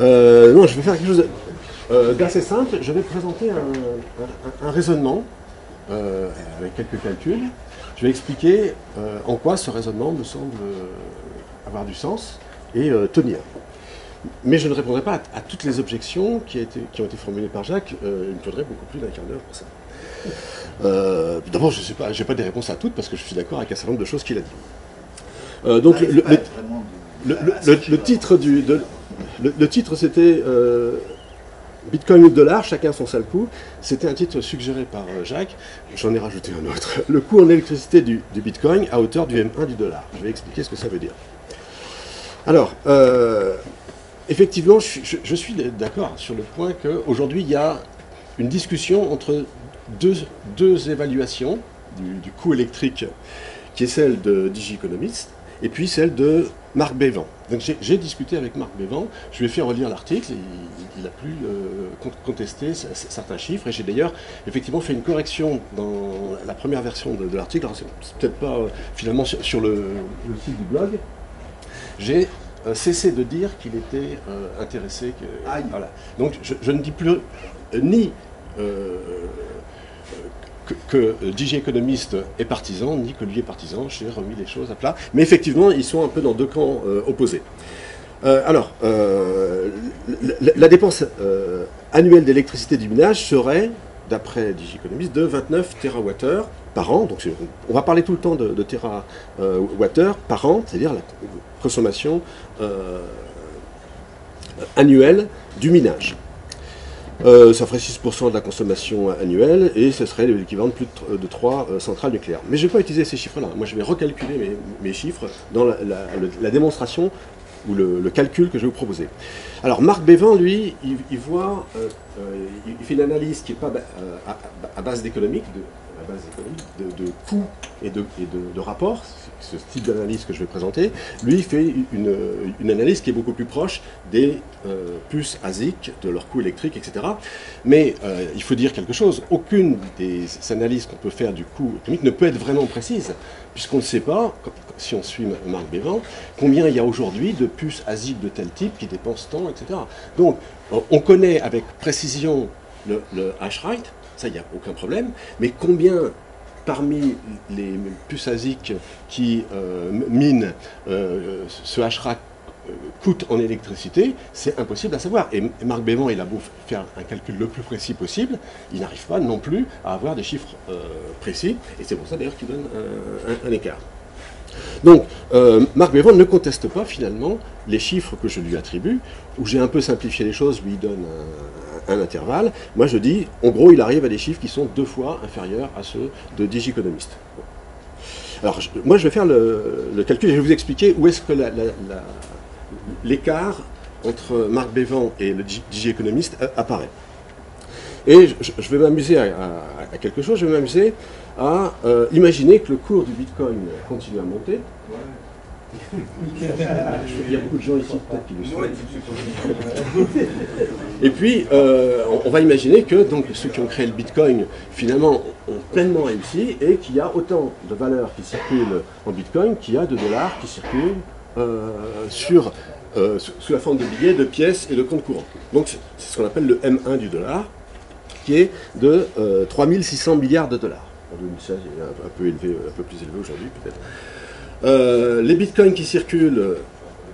Euh, non, je vais faire quelque chose euh, d'assez simple. Je vais présenter un, raisonnement euh, avec quelques calculs. Je vais expliquer en quoi ce raisonnement me semble avoir du sens et tenir. Mais je ne répondrai pas à, toutes les objections qui, ont été formulées par Jacques. il me faudrait beaucoup plus d'un quart d'heure pour ça. D'abord, je n'ai pas, pas des réponses à toutes parce que je suis d'accord avec un certain nombre de choses qu'il a dit. donc, le, le, titre du, le, titre, c'était euh, Bitcoin ou dollar, chacun son sale coût. C'était un titre suggéré par euh, Jacques. J'en ai rajouté un autre. Le coût en électricité du, Bitcoin à hauteur du M1 du dollar. Je vais expliquer ce que ça veut dire. Alors, euh, effectivement, je, suis d'accord sur le point qu'aujourd'hui, il y a une discussion entre deux, évaluations du, coût électrique, qui est celle de DigiEconomist et puis celle de Marc Bévan. Donc j'ai discuté avec Marc Bévan, je lui ai fait relire l'article, il, a pu euh, contester certains chiffres, et j'ai d'ailleurs effectivement fait une correction dans la première version de, l'article, c'est peut-être pas euh, finalement sur, le, site du blog, j'ai euh, cessé de dire qu'il était intéressé. Que, voilà. Donc je, je, ne dis plus ni que, DJ Économiste est partisan, ni que lui est partisan. J'ai remis les choses à plat. Mais effectivement, ils sont un peu dans deux camps euh, opposés. Euh, alors, euh, la, dépense annuelle d'électricité du ménage serait, d'après DJ Economist, de 29 TWh par an. Donc, on va parler tout le temps de, de TWh par an, c'est-à-dire la consommation annuelle du ménage. Euh, ça ferait 6% de la consommation annuelle et ce serait l'équivalent de plus de, 3 euh, centrales nucléaires. Mais je ne vais pas utiliser ces chiffres-là. Moi, je vais recalculer mes, chiffres dans la, démonstration ou le, calcul que je vais vous proposer. Alors, Marc Bévan, lui, il, voit, euh, il fait une analyse qui n'est pas à, base d'économique, de, de, coûts et de, de rapports, ce type d'analyse que je vais présenter, lui fait une, analyse qui est beaucoup plus proche des euh, puces ASIC, de leur coût électrique, etc. Mais euh, il faut dire quelque chose, aucune des analyses qu'on peut faire du coût économique ne peut être vraiment précise, puisqu'on ne sait pas, si on suit Marc Bévan, combien il y a aujourd'hui de puces ASIC de tel type qui dépensent tant, etc. Donc on connaît avec précision le, le hash rate, ça il n'y a aucun problème, mais combien parmi les puces ASIC qui euh, minent euh, ce HRAC euh, coûte en électricité, c'est impossible à savoir. Et Marc Bévan, il a beau faire un calcul le plus précis possible, il n'arrive pas non plus à avoir des chiffres précis, et c'est pour ça d'ailleurs qu'il donne un, écart. Donc, Marc Bévan ne conteste pas finalement les chiffres que je lui attribue, où j'ai un peu simplifié les choses, lui donne un, intervalle. Moi, je dis, en gros, il arrive à des chiffres qui sont deux fois inférieurs à ceux de Digiconomist. Alors, moi, je vais faire le, calcul et je vais vous expliquer où est-ce que l'écart entre Marc Bévan et le Digiconomist apparaît. Et je, vais m'amuser à, quelque chose, je vais m'amuser à euh, imaginer que le cours du Bitcoin continue à monter. Il y a beaucoup de gens ici peut-être qui le sont. Et puis, euh, on, va imaginer que donc, ceux qui ont créé le Bitcoin, finalement, ont pleinement réussi et qu'il y a autant de valeurs qui circulent en Bitcoin qu'il y a de dollars qui circulent euh, sur, euh, sous la forme de billets, de pièces et de comptes courants. Donc, c'est ce qu'on appelle le M1 du dollar, qui est de 3600 milliards de dollars. En 2016, il est un peu, élevé, un peu plus élevé aujourd'hui peut-être. Euh, les bitcoins qui circulent,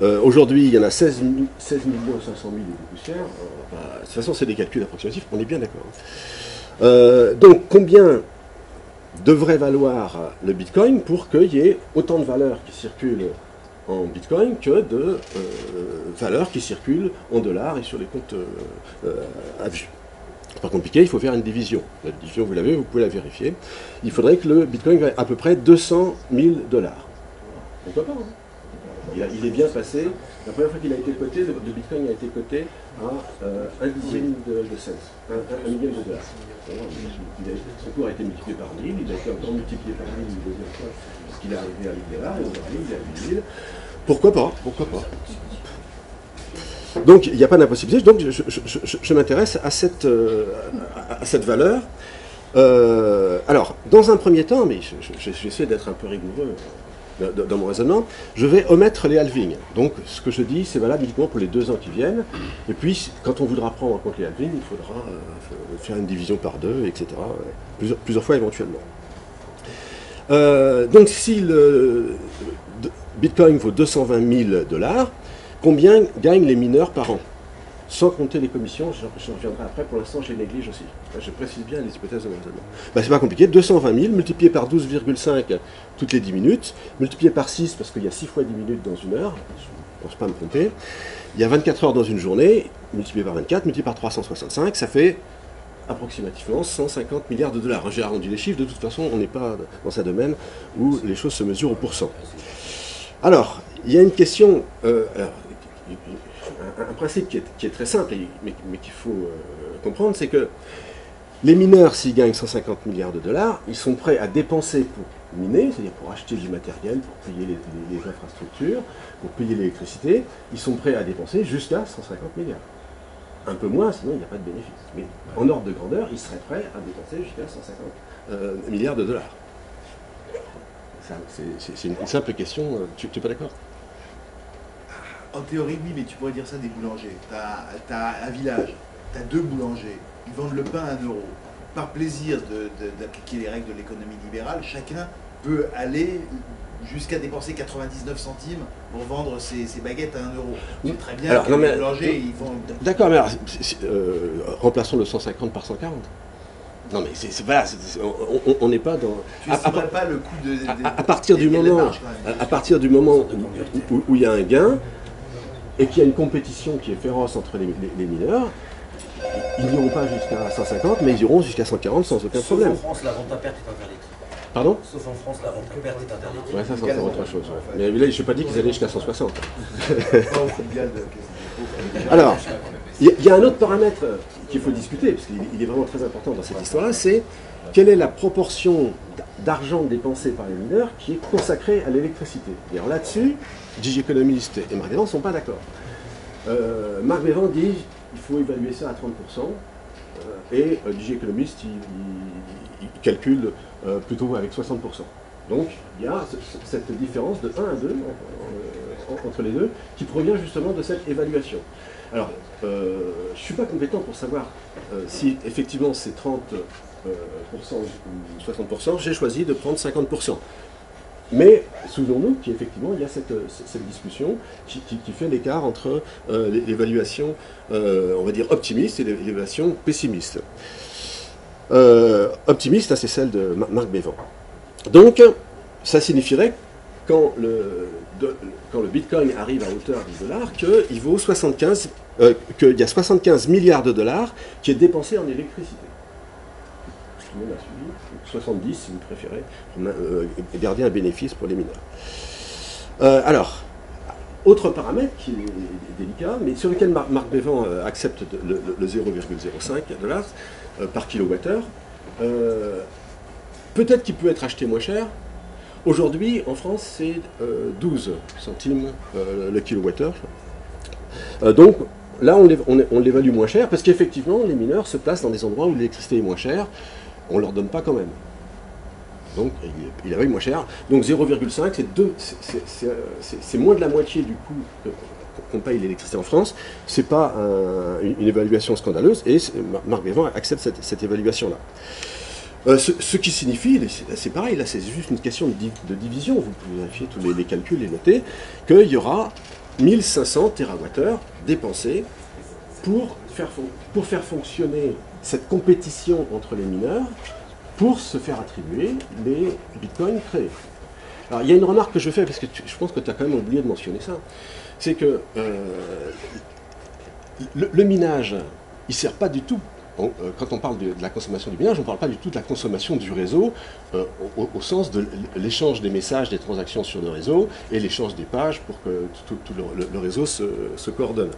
euh, aujourd'hui, il y en a 16, 16 500 000 de poussière. Euh, de toute façon, c'est des calculs approximatifs, on est bien d'accord. Donc, combien devrait valoir le bitcoin pour qu'il y ait autant de valeurs qui circulent en bitcoin que de valeurs qui circulent en dollars et sur les comptes à vue pas compliqué, il faut faire une division. La division, vous l'avez, vous pouvez la vérifier. Il faudrait que le bitcoin vaille à peu près 200 000 dollars. Pourquoi pas hein. il, est bien passé. La première fois qu'il a été coté, le, Bitcoin a été coté à euh, un dixième de, de cents, un, millième de dollars. son cours a été multiplié par 1000, il a été encore multiplié par 1000 une deuxième fois, puisqu'il est arrivé à 1000 dollars, et aujourd'hui il est à 8000. Pourquoi pas Pourquoi pas donc il n'y a pas d'impossibilité. Donc je, m'intéresse à cette, euh, à, cette valeur. Euh, alors, dans un premier temps, mais j'essaie d'être un peu rigoureux dans mon raisonnement, je vais omettre les halvings. Donc ce que je dis, c'est valable uniquement pour les deux ans qui viennent. Et puis, quand on voudra prendre en compte les halvings, il faudra faire une division par deux, etc. Plusieurs, fois éventuellement. donc si le Bitcoin vaut 220 000 dollars, combien gagnent les mineurs par an? Sans compter les commissions, j'en reviendrai après, pour l'instant je les néglige aussi. Je précise bien les hypothèses de raisonnement. Ben, c'est pas compliqué, 220 000 multiplié par 12,5 toutes les 10 minutes, multiplié par 6 parce qu'il y a 6 fois 10 minutes dans une heure, je ne pense pas me tromper, il y a 24 heures dans une journée, multiplié par 24, multiplié par 365, ça fait approximativement 150 milliards de dollars. J'ai arrondi les chiffres, de toute façon on n'est pas dans un domaine où les choses se mesurent au pourcent. Alors, il y a une question, euh, un, principe qui est, très simple, mais, qu'il faut euh, comprendre, c'est que les mineurs, s'ils gagnent 150 milliards de dollars, ils sont prêts à dépenser pour miner, c'est-à-dire pour acheter du matériel, pour payer les, infrastructures, pour payer l'électricité, ils sont prêts à dépenser jusqu'à 150 milliards. Un peu moins, sinon il n'y a pas de bénéfice. Mais en ordre de grandeur, ils seraient prêts à dépenser jusqu'à 150 euh, milliards de dollars. C'est une, simple question. Euh, tu n'es pas d'accord? En théorie, oui, mais tu pourrais dire ça des boulangers. Tu as, un village, tu as deux boulangers, ils vendent le pain à un euro. Par plaisir d'appliquer les règles de l'économie libérale, chacun peut aller jusqu'à dépenser 99 centimes pour vendre ses, baguettes à 1 euro. C'est très bien alors, les boulangers, ils font... D'accord, mais alors, euh, remplaçons le 150 par 140. Non mais c'est voilà, on n'est pas dans. Tu à, pas le coût de. à, partir du moment, à, partir du moment où il y a un gain, et qu'il y a une compétition qui est féroce entre les, mineurs, ils n'iront pas jusqu'à 150, mais ils iront jusqu'à 140 sans aucun problème. Sauf en France, la vente à perte est interdite. Pardon? Sauf en France, la vente à perte est interdite. Ouais, ça c'est encore autre chose. Mais là, je n'ai pas dit qu'ils allaient jusqu'à 160. Alors, il y, a un autre paramètre qu'il faut discuter, parce qu'il est vraiment très important dans cette histoire-là, c'est quelle est la proportion d'argent dépensé par les mineurs qui est consacrée à l'électricité. Et alors là-dessus, Digiconomiste et Marc Bévan ne sont pas d'accord. Euh, Marc dit qu'il faut évaluer ça à 30%, euh, et euh, Digiconomiste, il, calcule euh, plutôt avec 60%. Donc il y a cette différence de 1 à 2 entre les deux qui provient justement de cette évaluation. Alors, je ne suis pas compétent pour savoir si effectivement c'est 30% ou 60%, j'ai choisi de prendre 50%. Mais souvenons-nous qu'effectivement, il y a cette, discussion qui, fait l'écart entre euh, l'évaluation, euh, on va dire, optimiste et l'évaluation pessimiste. Euh, optimiste, c'est celle de Marc Bévan. Donc, ça signifierait, quand le, quand le Bitcoin arrive à hauteur du dollar, qu'il vaut 75, qu'il y a 75 milliards de dollars qui est dépensé en électricité. 70 si vous préférez, euh, garder un bénéfice pour les mineurs. Euh, alors, autre paramètre qui est délicat, mais sur lequel Marc, Bévan euh, accepte le, 0,05 dollars par kilowattheure, peut-être qu'il peut être acheté moins cher. Aujourd'hui, en France, c'est 12 centimes le kilowattheure. donc, là, on l'évalue moins cher parce qu'effectivement, les mineurs se placent dans des endroits où l'électricité est moins chère on ne leur donne pas quand même. Donc il avait moins cher. Donc 0,5, c'est moins de la moitié du coût qu'on paye l'électricité en France. Ce n'est pas une, évaluation scandaleuse et Marc Bévan accepte cette, évaluation-là. Euh, ce, qui signifie, c'est pareil, là c'est juste une question de, division, vous pouvez vérifier tous les, calculs et noter, qu'il y aura 1500 TWh dépensés pour faire, fonctionner cette compétition entre les mineurs pour se faire attribuer les bitcoins créés. Alors il y a une remarque que je fais, parce que je pense que tu as quand même oublié de mentionner ça, c'est que euh, le, minage, il ne sert pas du tout, euh, quand on parle de, la consommation du minage, on ne parle pas du tout de la consommation du réseau euh, au, sens de l'échange des messages, des transactions sur le réseau et l'échange des pages pour que tout, le, réseau se coordonne.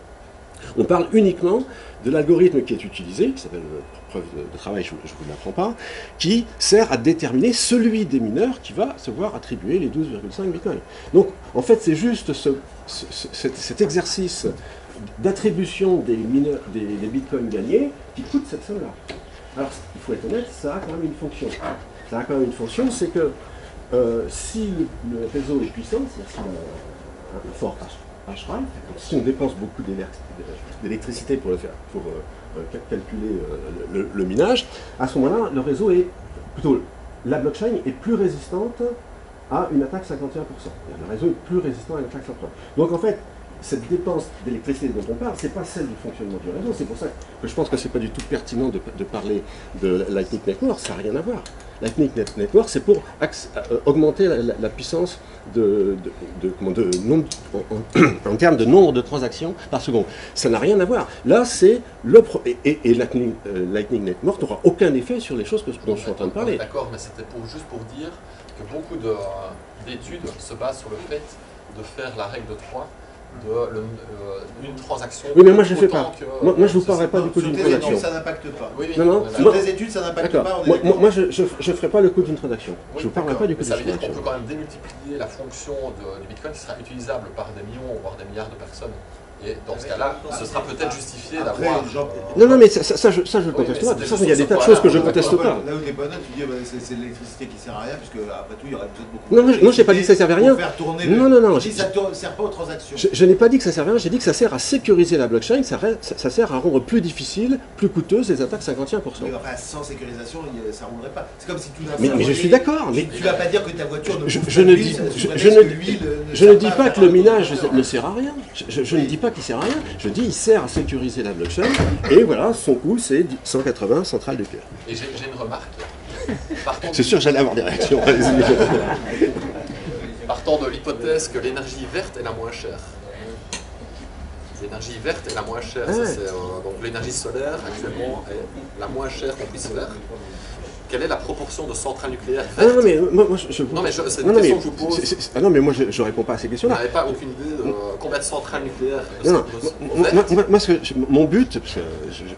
On parle uniquement de l'algorithme qui est utilisé, qui s'appelle preuve de, travail, je ne vous l'apprends pas, qui sert à déterminer celui des mineurs qui va se voir attribuer les 12,5 bitcoins. Donc, en fait, c'est juste cet, exercice d'attribution des, bitcoins gagnés qui coûte cette somme-là. Alors, il faut être honnête, ça a quand même une fonction. Ça a quand même une fonction, c'est que euh, si le, réseau est puissant, c'est-à-dire s'il a un, fort si on dépense beaucoup d'électricité pour, le faire, pour euh, euh, cal- calculer le, le- minage, à ce moment-là, le réseau est plutôt la blockchain est plus résistante à une attaque 51%. C'est-à-dire Le réseau est plus résistant à une attaque 51%. Donc en fait, cette dépense d'électricité dont on parle, c'est pas celle du fonctionnement du réseau. C'est pour ça que je pense que c'est pas du tout pertinent de, parler de Lightning Network. Ça n'a rien à voir. Lightning Net- Network, c'est pour euh, augmenter la, puissance de, de- nombre, en, termes de nombre de transactions par seconde. Ça n'a rien à voir. Là, c'est le pro- et, euh, Lightning Network n'aura aucun effet sur les choses que, dont je suis en train de parler. D'accord, mais c'était juste pour dire que beaucoup euh, d'études se basent sur le fait de faire la règle de 3 de le- euh, une transaction. Oui, mais moi, je le fais pas. que- Moi, moi, je vous ça, parlerai pas du coût Sur d'une tes études, transaction. ça n'impacte pas. Oui, oui, Non, non, Sur tes études, ça n'impacte pas. Moi, d'accord. moi, moi, je ne ferai pas le coût d'une transaction. Oui, je ne vous parlerai pas du coût Mais ça d'une veut dire qu'on transaction. peut quand même démultiplier la fonction de- du Bitcoin qui sera utilisable par des millions, voire des milliards de personnes. Et dans ce cas-là, ce sera peut-être justifié d'avoir. Non, non, mais ça, ça, ça, je, ça, je le conteste pas. De toute façon, il y a des tas de choses que je ne conteste pas. Là où t'es pas honnête, tu dis bah, c'est c'est l'électricité qui sert à rien, puisque après tout, il y aurait peut-être beaucoup. Non, je- moi, j'ai pas dit que ça servait à rien. Pour faire tourner Non, non, non, Je ça ne sert pas aux transactions. Je, je n'ai pas dit que ça servait à rien, j'ai dit que ça sert à sécuriser la blockchain, ça, reste- ça- ça sert à rendre plus difficile, plus coûteuse les attaques 51%. Mais enfin, sans sécurisation, ça roulerait pas. C'est comme si tout d'un Mais, coup, mais je suis d'accord, mais Tu vas pas dire que ta voiture ne je, ne dis, je, ne, ne ne dis pas que le minage ne sert à rien. Je ne dis pas qu'il sert à rien. Je dis il sert à sécuriser la blockchain. Et voilà, son coût, c'est 180 centrales de cœur. Et j'ai une remarque. Partant C'est sûr, j'allais avoir des réactions. Partant de l'hypothèse que l'énergie verte est la moins chère. L'énergie verte est la moins chère. Ouais. c'est, euh, donc l'énergie solaire actuellement est la moins chère qu'on puisse faire. Quelle est la proportion de centrales nucléaires Ah non, mais moi, moi, je, je- Non, mais je- c'est une non, non, question mais que je vous pose. ah non, mais moi, je, je réponds pas à ces Vous questions-là. n'avez pas aucune idée de combien de centrales nucléaires Non, non, moi, moi- vertes moi- moi, ce que je- mon but,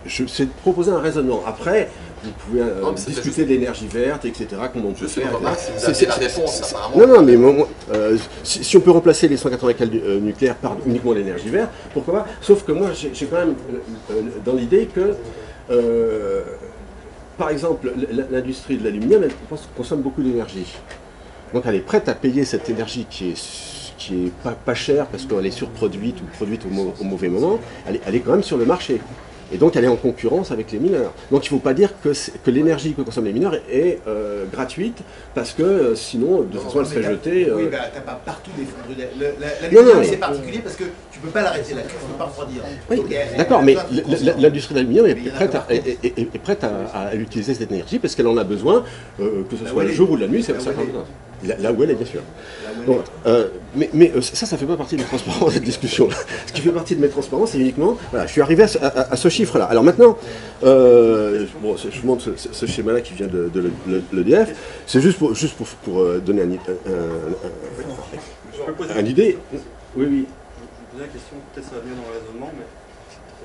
c'est de proposer un raisonnement. Après, vous pouvez euh, Non, discuter de l'énergie verte, etc., comment on peut Juste faire. si vous la réponse, apparemment. Non, non, mais moi, euh, si, si on peut remplacer les 180 cales du- euh, nucléaires par uniquement l'énergie verte, pourquoi pas? Sauf que moi, j'ai quand même euh, dans l'idée que, par exemple, l'industrie de l'aluminium, elle consomme beaucoup d'énergie. Donc elle est prête à payer cette énergie qui est, qui est pas, chère parce qu'elle est surproduite ou produite au, mau- au mauvais moment, elle est quand même sur le marché. Et donc elle est en concurrence avec les mineurs. Donc il ne faut pas dire que, l'énergie que consomment les mineurs est, euh, gratuite parce que euh, sinon, de toute façon, elle serait jetée. Oui, euh, bah t'as pas partout des fonderies. Le- la- Non, L'aluminium, non, mais- c'est particulier parce que tu peux pas l'arrêter, la cuve ne peut pas refroidir. Oui, d'accord, mais de l'industrie de l'aluminium est prête, à, partout. est, est- est- est prête à, à utiliser cette énergie parce qu'elle en a besoin, euh, que ce Là soit le jour ou la nuit, où ça prend est. besoin. Là, là où elle est, bien sûr. Là Bon, euh, mais, mais, euh, ça, ça fait pas partie de la transparence, cette discussion-là. Ce qui fait partie de mes transparences, c'est uniquement, voilà, je suis arrivé à ce, à- à- à ce chiffre-là. Alors maintenant, euh, bon, je vous montre ce, schéma-là qui vient de, de l'EDF. C'est juste pour, juste pour, pour, donner un, un- idée. Oui, oui. Je vous la question, peut-être ça va venir dans le raisonnement, mais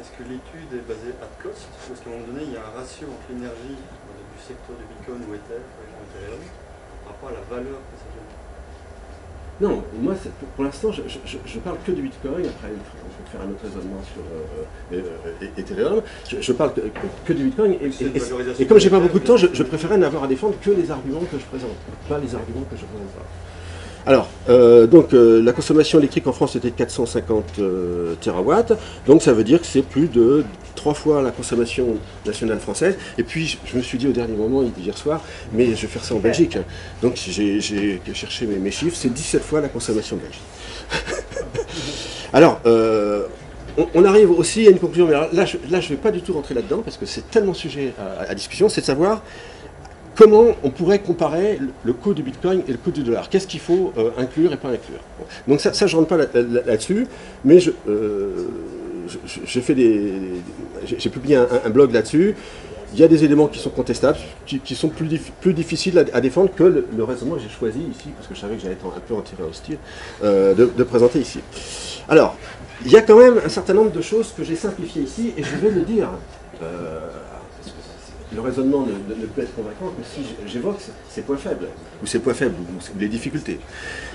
est-ce que l'étude est basée à cost? Parce qu'à un moment donné, il y a un ratio entre l'énergie du secteur du Bitcoin ou Ether, par exemple par rapport à la valeur que ça génère. Non, moi, pour, pour l'instant, je, je, je- je parle que du Bitcoin. Après, je vais faire un autre raisonnement sur euh, euh, euh, Ethereum. Je, je parle que, du Bitcoin. Et, et- et comme j'ai pas beaucoup de temps, je préférais n'avoir à défendre que les arguments que je présente, pas les arguments que je présente pas. Alors, euh, donc euh, la consommation électrique en France était de 450 euh, donc ça veut dire que c'est plus de trois fois la consommation nationale française. Et puis, je, me suis dit au dernier moment, hier soir, mais je vais faire ça en Belgique. Donc j'ai cherché mes, chiffres, c'est 17 fois la consommation belge. Alors, euh, on, arrive aussi à une conclusion, mais là, je ne vais pas du tout rentrer là-dedans, parce que c'est tellement sujet à, à discussion, c'est de savoir comment on pourrait comparer le, coût du Bitcoin et le coût du dollar? Qu'est-ce qu'il faut euh, inclure et pas inclure? Donc ça, je ne rentre pas là- là- là-dessus, mais euh, j'ai j'ai publié un, blog là-dessus. Il y a des éléments qui sont contestables, qui, sont plus, plus difficiles à, défendre que le, le raisonnement que j'ai choisi ici, parce que je savais que j'allais être un peu en tiré hostile, euh, de, présenter ici. Alors, il y a quand même un certain nombre de choses que j'ai simplifiées ici, et je vais le dire. Le raisonnement ne, peut être convaincant que si j'évoque ses points faibles, ou ses points faibles, ou, les difficultés.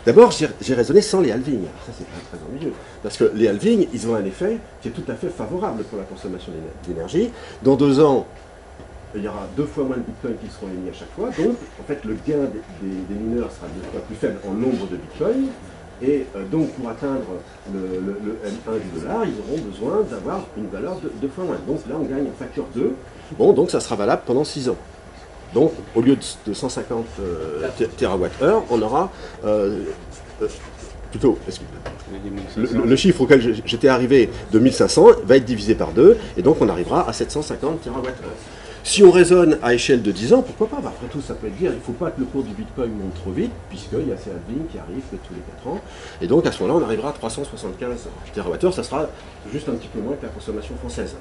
D'abord, j'ai raisonné sans les halvings. Ça, c'est très, très ennuyeux. Parce que les halvings, ils ont un effet qui est tout à fait favorable pour la consommation d'éner- d'énergie. Dans deux ans, il y aura deux fois moins de bitcoins qui seront émis à chaque fois. Donc, en fait, le gain des, mineurs sera deux fois plus faible en nombre de bitcoins. Et euh, donc, pour atteindre le, le- le M1 du dollar, ils auront besoin d'avoir une valeur de deux fois moins. Donc là, on gagne un facteur 2. Bon, donc ça sera valable pendant 6 ans. Donc, au lieu de, de 150 euh, TWh, on aura euh, euh, plutôt, le, le- chiffre auquel j'étais arrivé de 1500 va être divisé par 2, et donc on arrivera à 750 TWh. Si on raisonne à échelle de 10 ans, pourquoi pas? Après tout, ça peut être dire, il ne faut pas que le cours du Bitcoin monte trop vite, puisqu'il y a ces halvings qui arrivent tous les 4 ans. Et donc à ce moment-là, on arrivera à 375 TWh, ça sera juste un petit peu moins que la consommation française.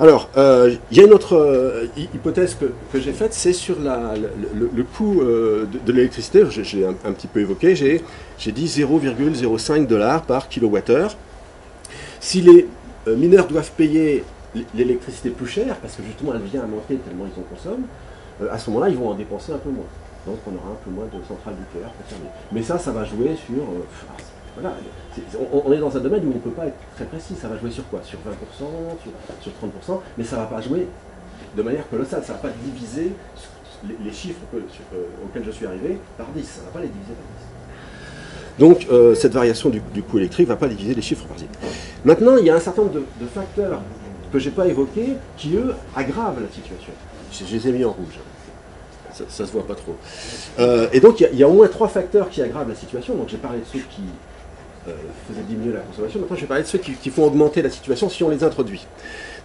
Alors, euh, il y a une autre euh, hy- hypothèse que, que j'ai faite, c'est sur la- le, le- coût euh, de, l'électricité. L'ai un, un petit peu évoqué. J'ai j'ai dit 0,05 dollars par kilowattheure. Si les mineurs doivent payer l'électricité plus cher, parce que justement elle vient à manquer tellement ils en consomment, à ce moment-là, ils vont en dépenser un peu moins. Donc on aura un peu moins de centrales nucléaires concernées. Mais ça, ça va jouer sur... voilà, on, on est dans un domaine où on ne peut pas être très précis. Ça va jouer sur quoi? Sur 20%, sur, sur 30%, mais ça ne va pas jouer de manière colossale. Ça ne va pas diviser les, les chiffres que- sur- euh, auxquels je suis arrivé par 10. Ça ne va pas les diviser par 10. Donc euh, cette variation du, du coût électrique ne va pas diviser les chiffres par 10. Maintenant, il y a un certain nombre de, de facteurs que je n'ai pas évoqués qui, eux, aggravent la situation. Je, je les ai mis en rouge. Ça, ça se voit pas trop. Euh, et donc, il y a- il y, a au moins trois facteurs qui aggravent la situation. Donc, j'ai parlé de ceux qui euh, faisaient diminuer la consommation. Maintenant, je vais parler de ceux qui, font augmenter la situation si on les introduit.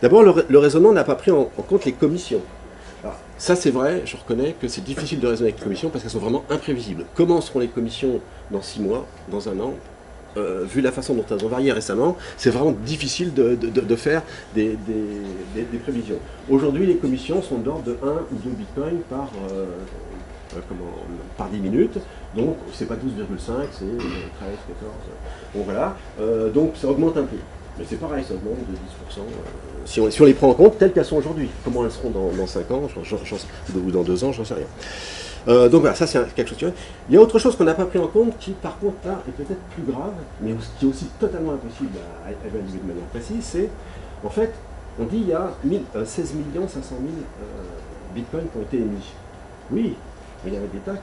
D'abord, le, ra- le raisonnement n'a pas pris en, compte les commissions. Alors, ça, c'est vrai, je reconnais que c'est difficile de raisonner avec les commissions parce qu'elles sont vraiment imprévisibles. Comment seront les commissions dans six mois, dans un an? Euh, vu la façon dont elles ont varié récemment, c'est vraiment difficile de, faire des, prévisions. Aujourd'hui, les commissions sont d'ordre de 1 ou 2 bitcoins par, euh, comment, par 10 minutes. Donc, c'est pas 12,5, c'est euh, 13, 14. Bon, voilà. Euh, donc, ça augmente un peu. Mais c'est pareil, ça augmente de 10%. euh, si, on, les prend en compte telles qu'elles sont aujourd'hui. Comment elles seront dans, dans 5 ans j'en- j'en- ou dans 2 ans, j'en sais rien. Euh, donc voilà, ça c'est quelque chose. qui- Il y a autre chose qu'on n'a pas pris en compte qui, par contre, est peut-être plus grave, mais qui est aussi totalement impossible à, évaluer de manière précise. C'est, en fait, on dit il y a 1000, euh, 16 500 000 euh, bitcoins qui ont été émis. Oui, il y avait des tas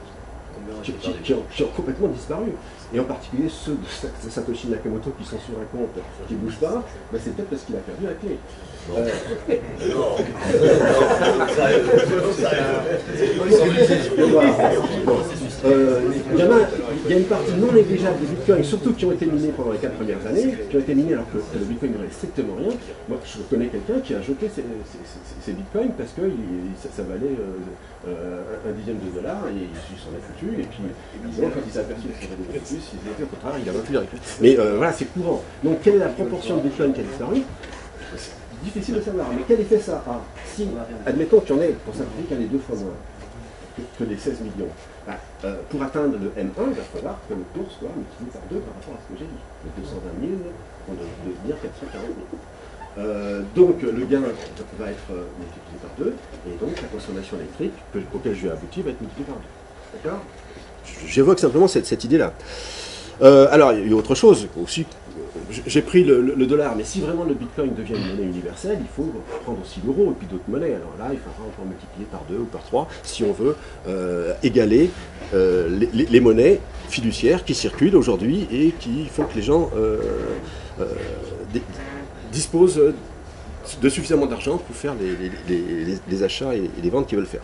qui, qui- qui ont, qui ont complètement disparu. Et en particulier ceux de Sa- de Satoshi Nakamoto qui sont sur un compte qui ne bouge pas, ben, c'est peut-être parce qu'il a perdu la clé. Euh. Euh, il, y a, il y a une partie non négligeable des bitcoins, surtout qui ont été minés pendant les quatre premières années, qui ont été minés alors que, le bitcoin ne valait strictement rien. Moi, je connais quelqu'un qui a jeté ses, ses- ses- ses bitcoins parce que il- ça, ça valait euh, euh, un dixième de dollar et il s'en est foutu. Et puis, quand il s'est aperçu au contraire, il a plus les. Mais euh, voilà, c'est courant. Donc, quelle est la proportion de bitcoin qui a disparu difficile de savoir. Mais quel effet ça a Si, admettons qu'il y en ait, pour simplifier, qu'il y en ait deux fois moins que, les 16 millions. Bah, euh, pour atteindre le M1, il va falloir que le cours soit multiplié par 2 par rapport à ce que j'ai dit. Les 220 000 vont de- devenir 440 000. Euh, donc le gain va être multiplié par 2, et donc la consommation électrique que- auquel je vais aboutir va être multipliée par 2. D'accord? J'évoque simplement cette, idée-là. Euh, alors, il y a autre chose aussi. J'ai pris le, dollar, mais si vraiment le bitcoin devient une monnaie universelle, il faut prendre aussi l'euro et puis d'autres monnaies. Alors là, il faudra encore multiplier par 2 ou par 3 si on veut euh, égaler euh, les, monnaies fiduciaires qui circulent aujourd'hui et qui font que les gens disposent de suffisamment d'argent pour faire les, achats et les ventes qu'ils veulent faire.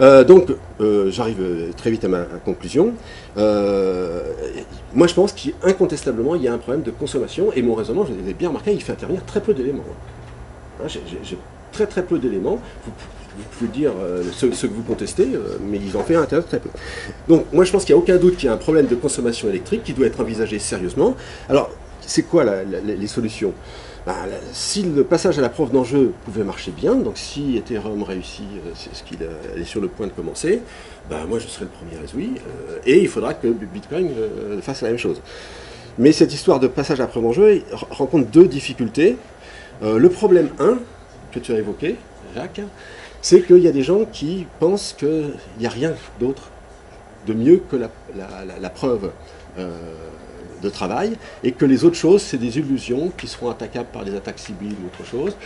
Euh, donc, euh, j'arrive euh, très vite à ma conclusion. Moi, je pense qu'incontestablement, il y a un problème de consommation, et mon raisonnement, je l'avais bien remarqué, il fait intervenir très peu d'éléments. Hein, j'ai- très très peu d'éléments. Vous, pouvez dire ceux, que vous contestez, mais ils en font intervenir très peu. Donc, moi, je pense qu'il n'y a aucun doute qu'il y a un problème de consommation électrique qui doit être envisagé sérieusement. Alors, c'est quoi les solutions? La- si le passage à la preuve d'enjeu pouvait marcher bien, donc si Ethereum réussit, euh, c'est ce qu'il est sur le point de commencer, bah, moi je serais le premier réjoui, euh, et il faudra que Bitcoin euh, fasse la même chose. Mais cette histoire de passage à la preuve d'enjeu rencontre deux difficultés. Euh, le problème 1, que tu as évoqué, Jacques, c'est qu'il y a des gens qui pensent qu'il n'y a rien d'autre de mieux que la, preuve de travail, et que les autres choses, c'est des illusions qui seront attaquables par des attaques civiles ou autre chose.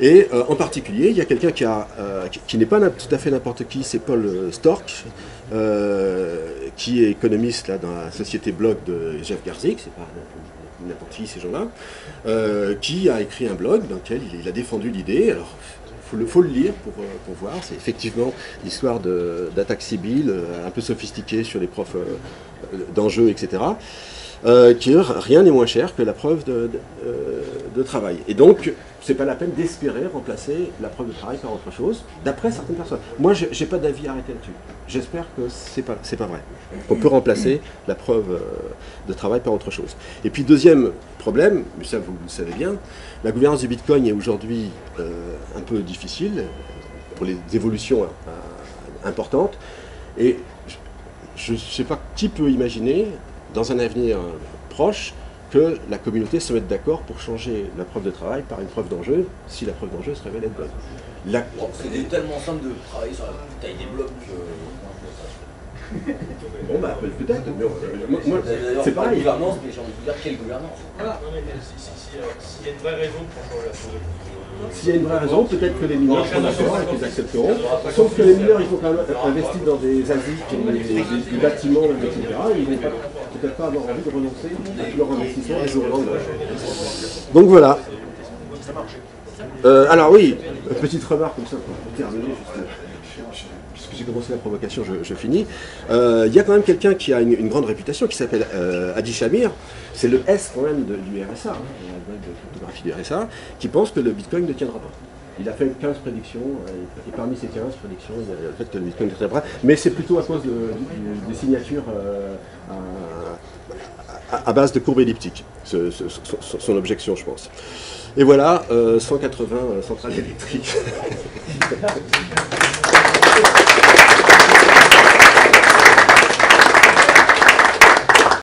Et euh, en particulier, il y a quelqu'un qui, euh, qui, n'est pas tout à fait n'importe qui, c'est Paul Stork, euh, qui est économiste là, dans la société blog de Jeff Garzik, c'est pas n'importe qui ces gens-là, euh, qui a écrit un blog dans lequel il, a défendu l'idée. Alors, il faut le, faut le lire pour, pour voir. C'est effectivement l'histoire d'attaques civiles, un peu sophistiquées sur les profs d'enjeux, etc. Euh, qui rien n'est moins cher que la preuve euh, de travail. Et donc, c'est pas la peine d'espérer remplacer la preuve de travail par autre chose, d'après certaines personnes. Moi, j'ai pas d'avis arrêté là-dessus. J'espère que c'est pas, pas vrai. On peut remplacer la preuve euh, de travail par autre chose. Et puis, deuxième problème, mais ça vous le savez bien, la gouvernance du Bitcoin est aujourd'hui euh, un peu difficile pour les évolutions importantes. Et je ne sais pas qui peut imaginer, dans un avenir proche, que la communauté se mette d'accord pour changer la preuve de travail par une preuve d'enjeu, si la preuve d'enjeu se révèle être bonne. La- Bon, c'est tellement simple de travailler sur la taille des blocs que. Bon, bah, peut- peut-être, mais moi- moi, D'ailleurs, c'est pareil. gouvernance, mais j'ai envie de dire quelle gouvernance? Voilà. Non, mais si- si- si, euh, S'il y a une vraie raison pour changer la chose. S'il y a une vraie raison, peut-être que les mineurs seront d'accord et qu'ils accepteront. Sauf que les mineurs, il faut quand même investir dans des asiques, des, des- des bâtiments, etc. Ils vont pas- peut-être pas avoir envie de renoncer à leur investissement du jour au lendemain. Donc voilà. Euh, alors oui, petite remarque comme ça pour terminer, juste, puisque j'ai commencé la provocation, je, je finis. Euh, Il y a quand même quelqu'un qui a une, une grande réputation, qui s'appelle euh, Adi Shamir, c'est le S quand même de, du RSA, hein, la de photographie du RSA, qui pense que le Bitcoin ne tiendra pas. Il a fait 15 prédictions, euh, et parmi ces 15 prédictions, il y a le fait que le Bitcoin ne pas, mais c'est plutôt à cause de- des signatures euh, à, base de courbes elliptiques, son- objection, je pense. Et voilà, euh, 180 centrales électriques.